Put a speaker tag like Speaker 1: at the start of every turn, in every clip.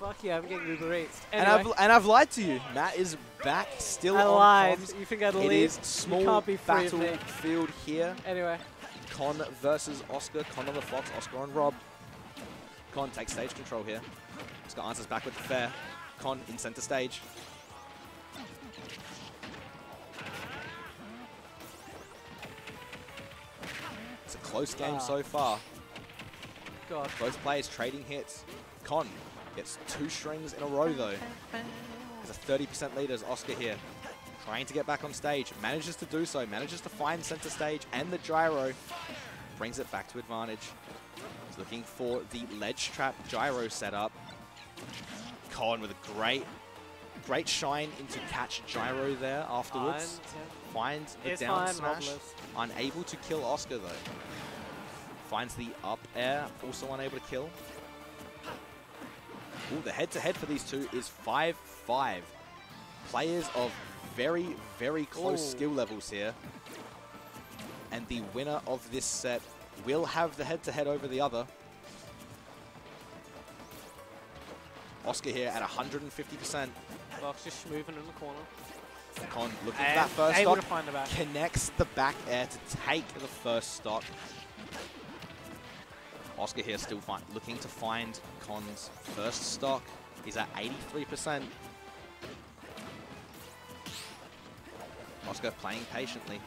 Speaker 1: Fuck yeah, I'm getting Uber Eats.
Speaker 2: And I've and I've lied to you. Matt is back still
Speaker 1: I
Speaker 2: on
Speaker 1: lied.
Speaker 2: comms.
Speaker 1: You think I'd leave?
Speaker 2: is small
Speaker 1: can't be free of me.
Speaker 2: battlefield here.
Speaker 1: Anyway,
Speaker 2: Con versus Oscar. Con on the Fox. Oscar on ROB. Con takes stage control here. Oscar answers back with the fair. Con in center stage. It's a close game
Speaker 1: Ah.
Speaker 2: so far.
Speaker 1: God.
Speaker 2: Both players trading hits. Con gets two strings in a row though. There's a 30% lead as Oscar here. Trying to get back on stage. Manages to do so. Manages to find center stage and the gyro. Brings it back to advantage. He's looking for the ledge trap gyro setup. Con with a great, great shine into catch gyro there afterwards. Finds the down smash. Unable to kill Oscar though. Finds the up air, also unable to kill. Ooh, the head-to-head for these two is 5-5. Players of very, very close
Speaker 1: Ooh.
Speaker 2: skill levels here. And the winner of this set will have the head-to-head over the other. Oscar here at 150%.
Speaker 1: Fox just moving in the corner.
Speaker 2: Con looking for that first stock.
Speaker 1: to find the back.
Speaker 2: Connects the back air to take the first stock. Oscar here still fi looking to find Con's first stock. He's at 83%. Oscar playing patiently.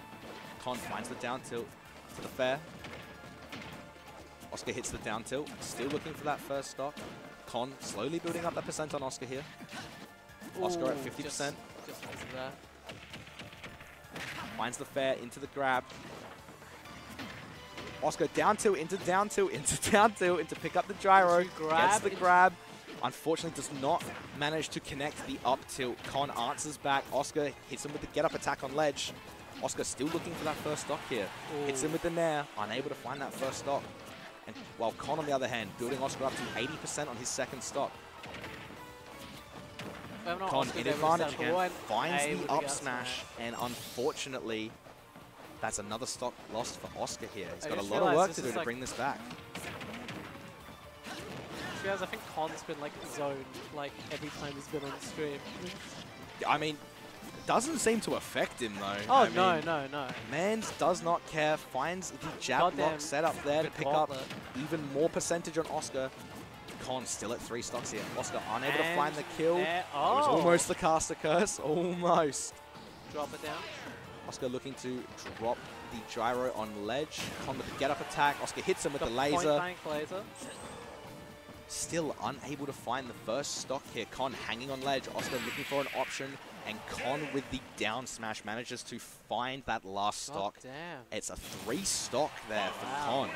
Speaker 2: Con finds the down tilt to the fair. Oscar hits the down tilt, still looking for that first stock. Con slowly building up that percent on Oscar here. Oscar at 50%.
Speaker 1: Just, just.
Speaker 2: Finds the fair into the grab. Oscar down tilt into down tilt into down tilt into pick up the gyro.
Speaker 1: Grab,
Speaker 2: gets the grab. Unfortunately, does not manage to connect the up tilt. Con answers back. Oscar hits him with the get up attack on ledge. Oscar still looking for that first stock here. Hits him with the nair, unable to find that first stock. And while Con, on the other hand, building Oscar up to 80% on his second stock. Con in
Speaker 1: able to set
Speaker 2: advantage again, finds the up smash, and unfortunately, that's another stock lost for Oscar here. He's
Speaker 1: I
Speaker 2: got a lot of work to do
Speaker 1: is
Speaker 2: to
Speaker 1: like-
Speaker 2: bring this back.
Speaker 1: Guys, I think Con's been like zoned like every time he's been on the stream.
Speaker 2: I mean, it doesn't seem to affect him though.
Speaker 1: Oh
Speaker 2: I
Speaker 1: no,
Speaker 2: mean,
Speaker 1: no, no.
Speaker 2: Mans does not care, finds the jab
Speaker 1: Goddamn
Speaker 2: lock setup there to pick up even more percentage on Oscar. Con still at three stocks here. Oscar unable to find the kill.
Speaker 1: there-
Speaker 2: It was
Speaker 1: oh.
Speaker 2: almost the caster curse, almost.
Speaker 1: Drop it down.
Speaker 2: Oscar looking to drop the gyro on ledge. Con with the get up attack. Oscar hits him with the,
Speaker 1: point
Speaker 2: laser.
Speaker 1: laser.
Speaker 2: Still unable to find the first stock here. Con hanging on ledge. Oscar looking for an option. And Con with the down smash manages to find that last stock. It's a three stock there for
Speaker 1: Wow.
Speaker 2: Con.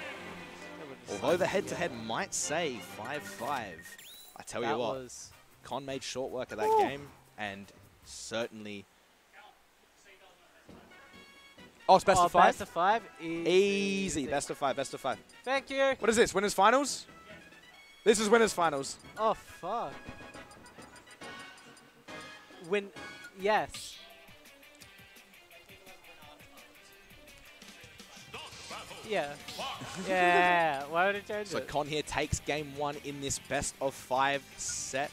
Speaker 2: Although the head-to-head might say 5-5, I tell
Speaker 1: that
Speaker 2: you what,
Speaker 1: was
Speaker 2: Con made short work of that
Speaker 1: Woo.
Speaker 2: game and certainly... Oh, it's best
Speaker 1: oh,
Speaker 2: of five?
Speaker 1: Best of five. Easy.
Speaker 2: Easy. Best of five, best of five.
Speaker 1: Thank you.
Speaker 2: What is this, winners finals? This is winners finals.
Speaker 1: Oh fuck. Win. Yes. Yeah. yeah. Why would it change
Speaker 2: So
Speaker 1: it?
Speaker 2: Con here takes game one in this best of five set.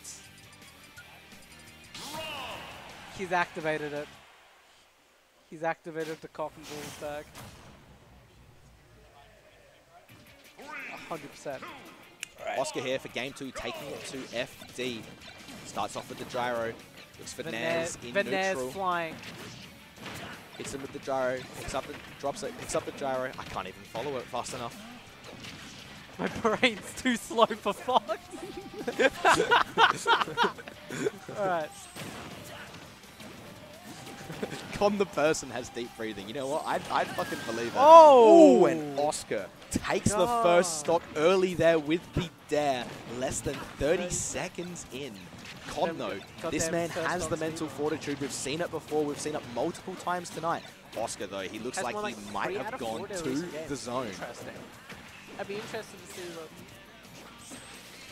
Speaker 1: He's activated it. He's activated the cock and bull stack. A hundred percent.
Speaker 2: Oscar here for game two, taking it to FD. Starts off with the gyro. Looks for Naz in
Speaker 1: Vanez
Speaker 2: neutral.
Speaker 1: flying.
Speaker 2: Hits him with the gyro. Picks up the drops it. Picks up the gyro. I can't even follow it fast enough.
Speaker 1: My brain's too slow for Fox. Alright.
Speaker 2: Con the person has deep breathing. You know what? I'd, I'd fucking believe it.
Speaker 1: Oh!
Speaker 2: Ooh, and Oscar takes the first
Speaker 1: God.
Speaker 2: stock early there with the dare. Less than 30 seconds in. Con, though, this man has the mental fortitude. We've seen it before. We've seen it multiple times tonight. Oscar, though, he looks
Speaker 1: Has
Speaker 2: like he might have gone to the zone.
Speaker 1: Interesting. I'd be interested to see what.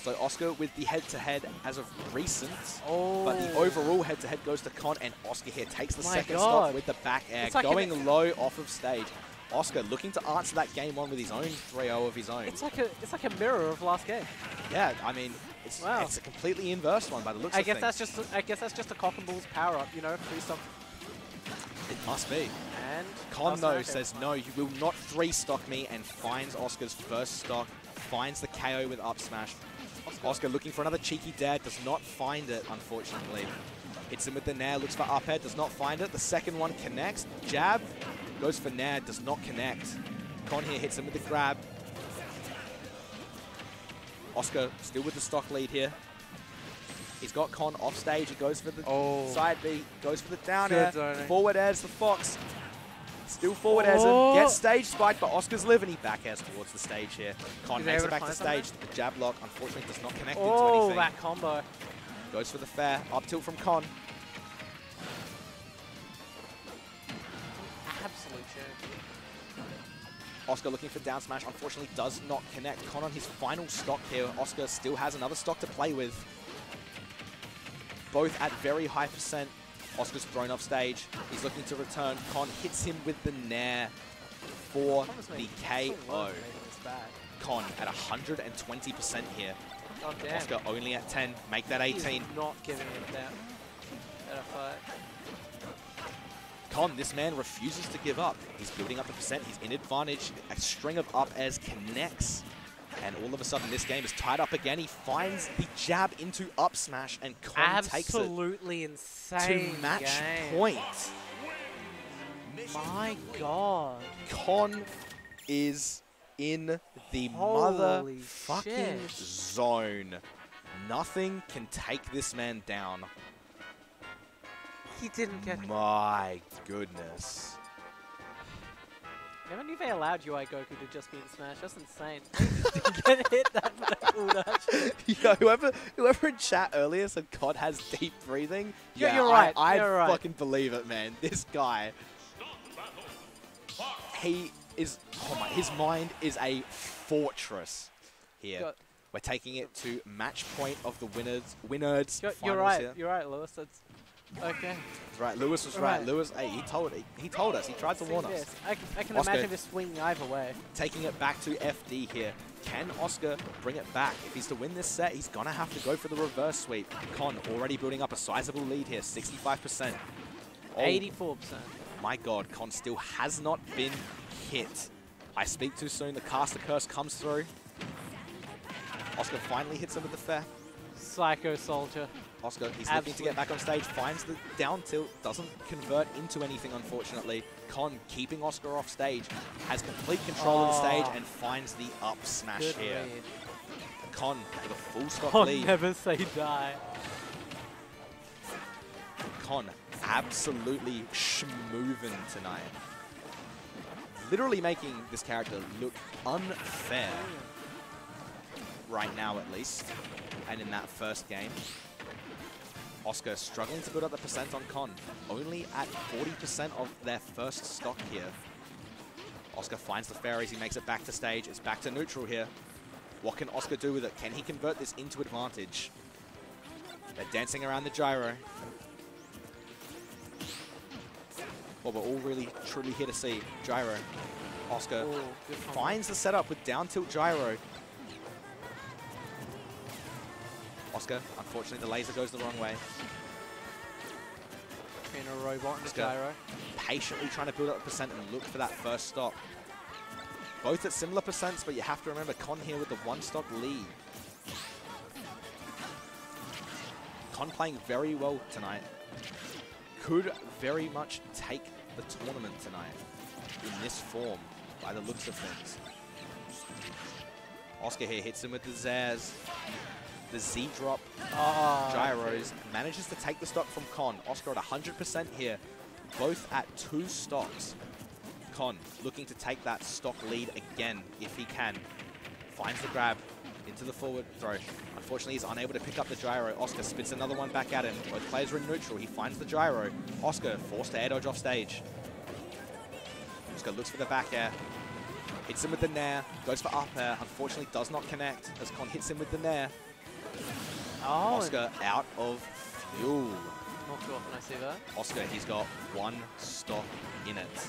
Speaker 2: So Oscar with the head-to-head as of recent.
Speaker 1: Oh.
Speaker 2: But the oh. overall head-to-head goes to Con, and Oscar here takes the
Speaker 1: My
Speaker 2: second
Speaker 1: God.
Speaker 2: stop with the back air,
Speaker 1: like
Speaker 2: going low off of stage. Oscar looking to answer that game on with his own 3-0 of his own.
Speaker 1: It's like a it's like a mirror of last game.
Speaker 2: Yeah, I mean, It's,
Speaker 1: Wow.
Speaker 2: it's a completely inverse one by the looks
Speaker 1: I
Speaker 2: of
Speaker 1: guess
Speaker 2: things.
Speaker 1: that's just I guess that's just a cock and balls power up, you know, three stock
Speaker 2: It must be.
Speaker 1: and
Speaker 2: Con though says no, you will not three stock me and finds Oscar's first stock, finds the KO with up smash. Oscar looking for another cheeky dad, does not find it, unfortunately. Hits him with the nair, looks for up air, does not find it. The second one connects, jab, goes for nair, does not connect. Con here hits him with the grab. Oscar still with the stock lead here. He's got Con off stage, he goes for the
Speaker 1: Oh.
Speaker 2: side B, goes for the down
Speaker 1: Good
Speaker 2: air,
Speaker 1: zoning.
Speaker 2: forward airs the Fox. Still forward airs him,
Speaker 1: Oh.
Speaker 2: gets stage spiked, but Oscar's living. He back airs towards the stage here. Con makes it back to stage. The jab lock, unfortunately, does not connect
Speaker 1: Oh,
Speaker 2: into anything.
Speaker 1: that combo.
Speaker 2: Goes for the fair, up tilt from Con.
Speaker 1: Absolute shame.
Speaker 2: Oscar looking for down smash, unfortunately does not connect. Con on his final stock here. Oscar still has another stock to play with. Both at very high percent. Oscar's thrown off stage. He's looking to return. Con hits him with the Nair for the KO.
Speaker 1: still was making this bad.
Speaker 2: Con at 120% here.
Speaker 1: Oh.
Speaker 2: Oscar only at 10. Make that
Speaker 1: He's
Speaker 2: 18.
Speaker 1: not giving it down. Better fight.
Speaker 2: Con, this man refuses to give up. He's building up the percent. He's in advantage. A string of up airs connects. And all of a sudden, this game is tied up again. He finds the jab into up smash, and Con takes it
Speaker 1: Absolutely
Speaker 2: to
Speaker 1: insane
Speaker 2: match
Speaker 1: game.
Speaker 2: point.
Speaker 1: My god.
Speaker 2: Con is in the
Speaker 1: Holy
Speaker 2: motherfucking
Speaker 1: shit.
Speaker 2: zone. Nothing can take this man down.
Speaker 1: He didn't get
Speaker 2: My goodness.
Speaker 1: Never knew they allowed UI Goku to just be in Smash. That's insane. Get hit that cool dash.
Speaker 2: Yo, whoever whoever in chat earlier said COD has deep breathing.
Speaker 1: Yeah,
Speaker 2: Yeah,
Speaker 1: you're right,
Speaker 2: I,
Speaker 1: you're right.
Speaker 2: fucking believe it, man. This guy, he is. Oh my, his mind is a fortress. Here,
Speaker 1: Got-
Speaker 2: we're taking it to match point of the winners. Winners.
Speaker 1: You're, you're right.
Speaker 2: Here.
Speaker 1: You're right, Lewis. That's okay.
Speaker 2: Right. Lewis was right.
Speaker 1: Right.
Speaker 2: Lewis, hey, he told he, he told us. He tried to warn
Speaker 1: this.
Speaker 2: us.
Speaker 1: I can, I can
Speaker 2: Oscar.
Speaker 1: imagine this swinging either way.
Speaker 2: taking it back to FD here. Can Oscar bring it back? If he's to win this set, he's going to have to go for the reverse sweep. Con already building up a sizable lead here, 65%. Oh,
Speaker 1: 84%.
Speaker 2: my god, Con still has not been hit. I speak too soon, the caster curse comes through. Oscar finally hits him with the fair.
Speaker 1: Psycho Soldier.
Speaker 2: Oscar, he's looking to get back on stage, finds the down tilt, doesn't convert into anything, unfortunately. Con, keeping Oscar off stage, has complete control of the stage
Speaker 1: Oh.
Speaker 2: and finds the up smash
Speaker 1: Good
Speaker 2: here.
Speaker 1: read.
Speaker 2: Con with a full stop
Speaker 1: Con
Speaker 2: lead.
Speaker 1: never say die.
Speaker 2: Con absolutely schmoovin tonight. Literally making this character look unfair. Right now, at least. And in that first game. Oscar struggling to build up the percent on Con. Only at 40% of their first stock here. Oscar finds the fairies. He makes it back to stage. It's back to neutral here. What can Oscar do with it? Can he convert this into advantage? They're dancing around the gyro. What we're all really truly here to see. Gyro. Oscar
Speaker 1: Oh, combo.
Speaker 2: finds the setup with down tilt gyro. Oscar, unfortunately the laser goes the wrong way.
Speaker 1: Being a robot and a gyro.
Speaker 2: Patiently trying to build up a percent and look for that first stock. Both at similar percents, but you have to remember Con here with the one stock lead. Con playing very well tonight. Could very much take the tournament tonight in this form by the looks of things. Oscar here hits him with the Zaz. The Z drop ah.
Speaker 1: Oh,
Speaker 2: gyros, manages to take the stock from Con. Oscar at 100% here, both at two stocks. Con looking to take that stock lead again if he can. Finds the grab into the forward throw. Unfortunately, he's unable to pick up the gyro. Oscar spits another one back at him. Both players are in neutral. He finds the gyro. Oscar forced to air dodge off stage. Oscar looks for the back air. Hits him with the nair. Goes for up air. Unfortunately, does not connect as Con hits him with the nair.
Speaker 1: Oh,
Speaker 2: Oscar out of fuel.
Speaker 1: not too often I see that.
Speaker 2: Oscar, he's got one stock in it.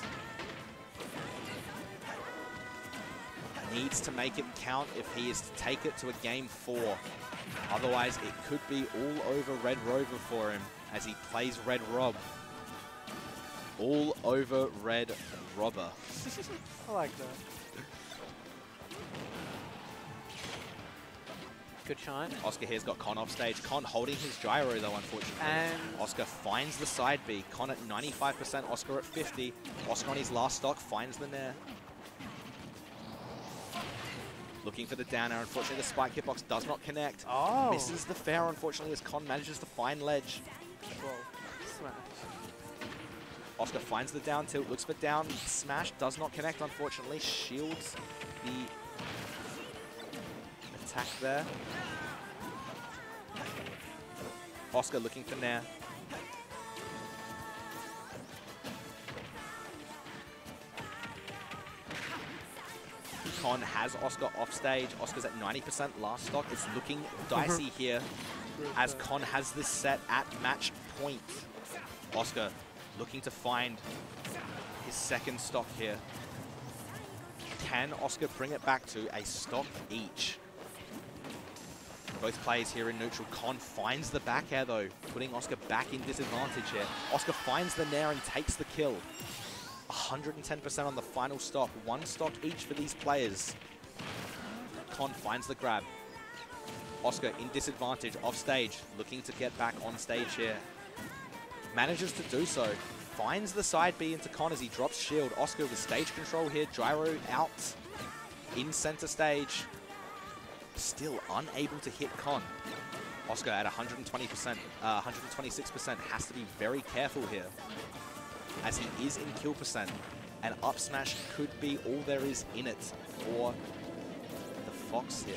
Speaker 2: needs to make it count if he is to take it to a game four. Otherwise, it could be all over Red Rover for him as he plays Red Rob. All over Red Robber.
Speaker 1: I like that. Good shine.
Speaker 2: Oscar here's got Con off stage. Con holding his gyro though, unfortunately.
Speaker 1: And
Speaker 2: Oscar finds the side B. Con at 95%, Oscar at 50. Oscar on his last stock finds the Nair. Looking for the down air. Unfortunately, the spike hitbox does not connect.
Speaker 1: oh,
Speaker 2: Misses the fair, unfortunately, as Con manages to find ledge.
Speaker 1: Whoa. Smash.
Speaker 2: Oscar finds the down tilt, looks for down smash, does not connect, unfortunately. Shields the attack there. Oscar looking for Nair. Con has Oscar off stage. Oscar's at 90% last stock. It's looking dicey uh-huh. here as Con has this set at match point. Oscar looking to find his second stock here. Can Oscar bring it back to a stock each? Both players here in neutral. Con finds the back air though, putting Oscar back in disadvantage here. Oscar finds the nair and takes the kill. 110% on the final stock. One stock each for these players. Con finds the grab. Oscar in disadvantage, off stage, looking to get back on stage here. Manages to do so. Finds the side B into Con as he drops shield. Oscar with stage control here. Gyro out in center stage. Still unable to hit Con. Oscar at 120%, uh, 126% has to be very careful here as he is in kill percent. And up smash could be all there is in it for the Fox here.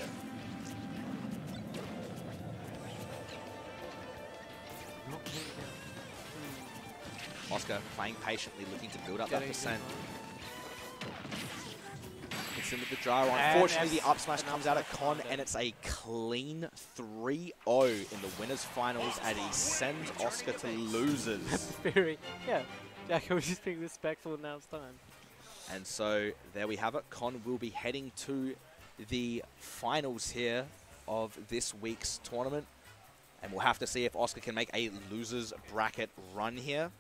Speaker 2: Oscar playing patiently, looking to build up that percent.
Speaker 1: In.
Speaker 2: Hits with the.
Speaker 1: And
Speaker 2: Unfortunately, the up smash comes out of Con, and it's a clean 3-0 in the winners finals, and he sends Oscar to losers.
Speaker 1: Very, yeah. Jack, I was just being respectful now it's time.
Speaker 2: And so there we have it. Con will be heading to the finals here of this week's tournament. And we'll have to see if Oscar can make a losers bracket run here.